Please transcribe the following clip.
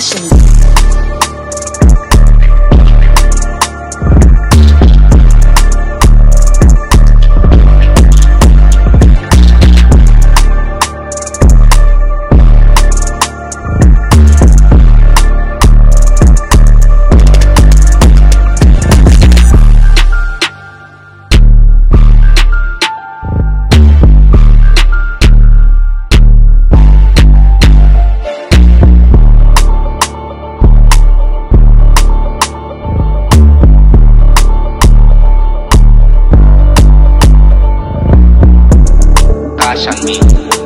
caution. 想你。